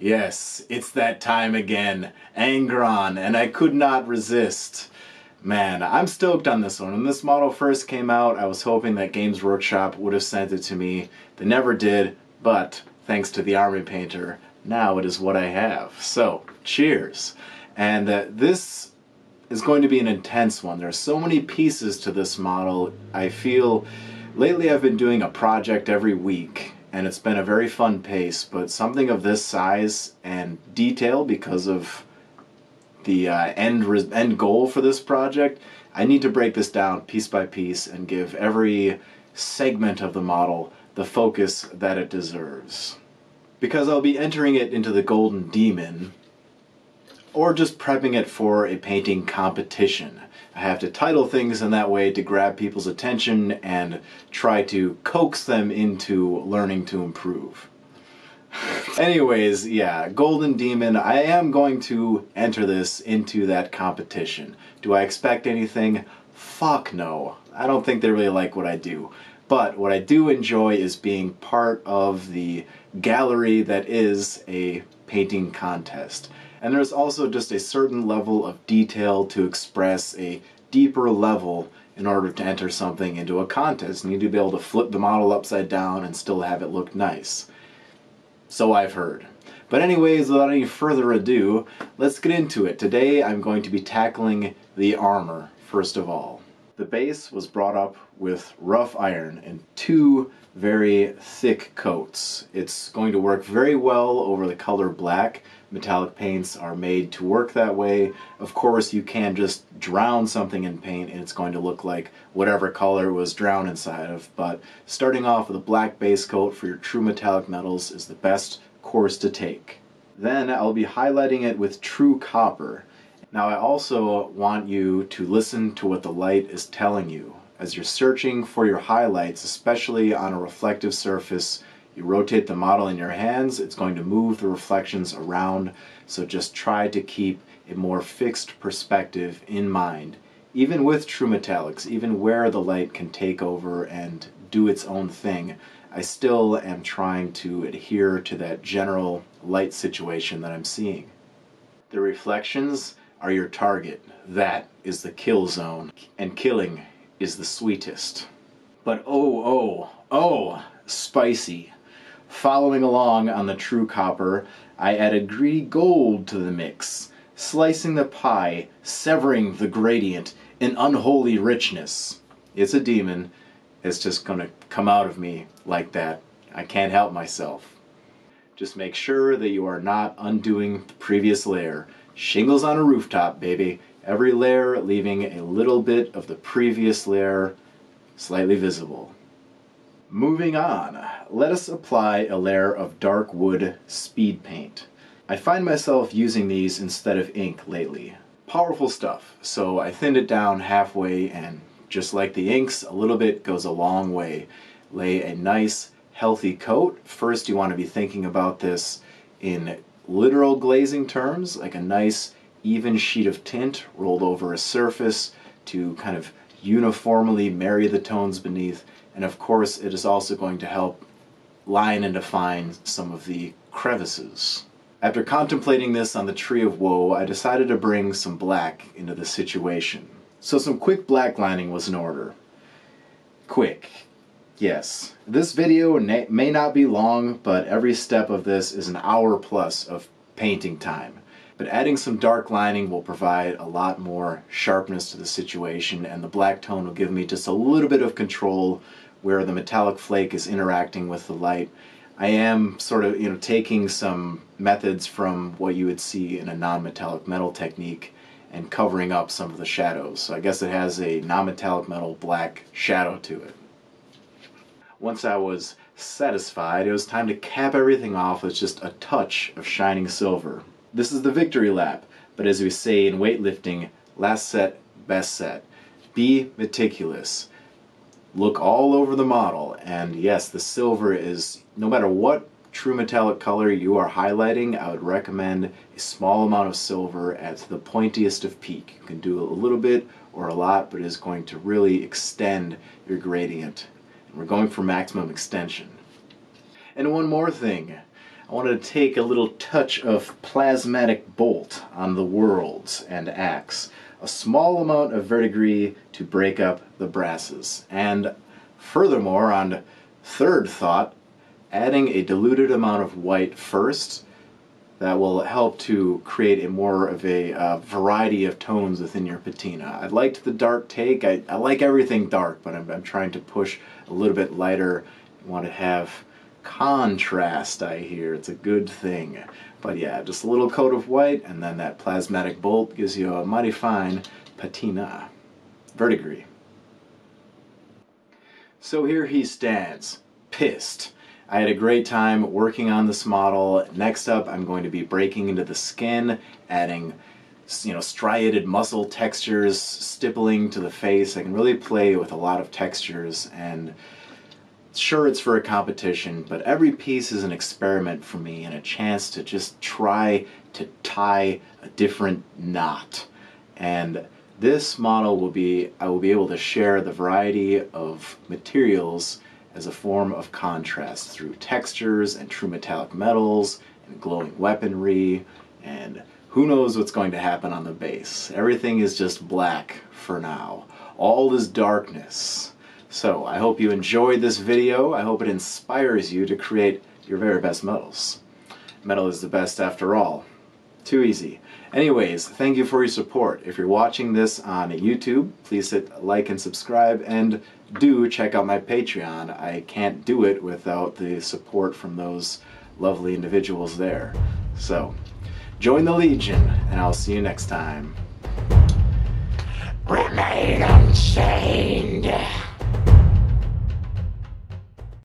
Yes, it's that time again. Angron, and I could not resist. Man, I'm stoked on this one. When this model first came out, I was hoping that Games Workshop would have sent it to me. They never did, but thanks to the Army Painter, now it is what I have. So, cheers. And uh, this is going to be an intense one. There are so many pieces to this model. I feel lately I've been doing a project every week and it's been a very fun pace, but something of this size and detail because of the uh, end end goal for this project, I need to break this down piece by piece and give every segment of the model the focus that it deserves. Because I'll be entering it into the Golden Demon, or just prepping it for a painting competition. I have to title things in that way to grab people's attention and try to coax them into learning to improve. Anyways, yeah, Golden Demon, I am going to enter this into that competition. Do I expect anything? Fuck no. I don't think they really like what I do. But what I do enjoy is being part of the gallery that is a painting contest. And there's also just a certain level of detail to express a deeper level in order to enter something into a contest. You need to be able to flip the model upside down and still have it look nice. So I've heard. But anyways, without any further ado, let's get into it. Today I'm going to be tackling the armor, first of all. The base was brought up with rough iron in two very thick coats. It's going to work very well over the color black. Metallic paints are made to work that way. Of course, you can just drown something in paint and it's going to look like whatever color was drowned inside of. But starting off with a black base coat for your true metallic metals is the best course to take. Then I'll be highlighting it with true copper. Now I also want you to listen to what the light is telling you. As you're searching for your highlights, especially on a reflective surface, you rotate the model in your hands, it's going to move the reflections around, so just try to keep a more fixed perspective in mind. Even with true metallics, even where the light can take over and do its own thing, I still am trying to adhere to that general light situation that I'm seeing. The reflections are your target. That is the kill zone. And killing is the sweetest. But oh, oh, oh, spicy. Following along on the true copper, I added greedy gold to the mix, slicing the pie, severing the gradient in unholy richness. It's a demon. It's just gonna come out of me like that. I can't help myself. Just make sure that you are not undoing the previous layer. Shingles on a rooftop, baby. Every layer leaving a little bit of the previous layer slightly visible. Moving on, let us apply a layer of dark wood speed paint. I find myself using these instead of ink lately. Powerful stuff, so I thinned it down halfway and just like the inks, a little bit goes a long way. Lay a nice healthy coat. First you want to be thinking about this in literal glazing terms, like a nice even sheet of tint rolled over a surface to kind of uniformly marry the tones beneath. And of course, it is also going to help line and define some of the crevices. After contemplating this on the Tree of Woe, I decided to bring some black into the situation. So some quick black lining was in order. Quick. Yes. This video may not be long, but every step of this is an hour plus of painting time. But adding some dark lining will provide a lot more sharpness to the situation and the black tone will give me just a little bit of control where the metallic flake is interacting with the light. I am sort of, you know, taking some methods from what you would see in a non-metallic metal technique and covering up some of the shadows. So I guess it has a non-metallic metal black shadow to it. Once I was satisfied, it was time to cap everything off with just a touch of shining silver. This is the victory lap, but as we say in weightlifting, last set, best set. Be meticulous. Look all over the model, and yes, the silver is, no matter what true metallic color you are highlighting, I would recommend a small amount of silver at the pointiest of peak. You can do a little bit or a lot, but it is going to really extend your gradient we're going for maximum extension. And one more thing. I wanted to take a little touch of plasmatic bolt on the worlds and axe. A small amount of verdigris to break up the brasses. And furthermore, on third thought, adding a diluted amount of white first that will help to create a more of a uh, variety of tones within your patina. I liked the dark take. I, I like everything dark, but I'm, I'm trying to push a little bit lighter. I want to have contrast, I hear. It's a good thing. But yeah, just a little coat of white, and then that plasmatic bolt gives you a mighty fine patina. Verdigris. So here he stands, pissed I had a great time working on this model. Next up, I'm going to be breaking into the skin, adding you know, striated muscle textures, stippling to the face. I can really play with a lot of textures and sure it's for a competition, but every piece is an experiment for me and a chance to just try to tie a different knot. And this model will be, I will be able to share the variety of materials as a form of contrast through textures and true metallic metals and glowing weaponry and who knows what's going to happen on the base. Everything is just black for now. All is darkness. So I hope you enjoyed this video. I hope it inspires you to create your very best metals. Metal is the best after all. Too easy. Anyways, thank you for your support. If you're watching this on YouTube, please hit like and subscribe and do check out my Patreon. I can't do it without the support from those lovely individuals there. So, join the Legion, and I'll see you next time. Remain unchanged.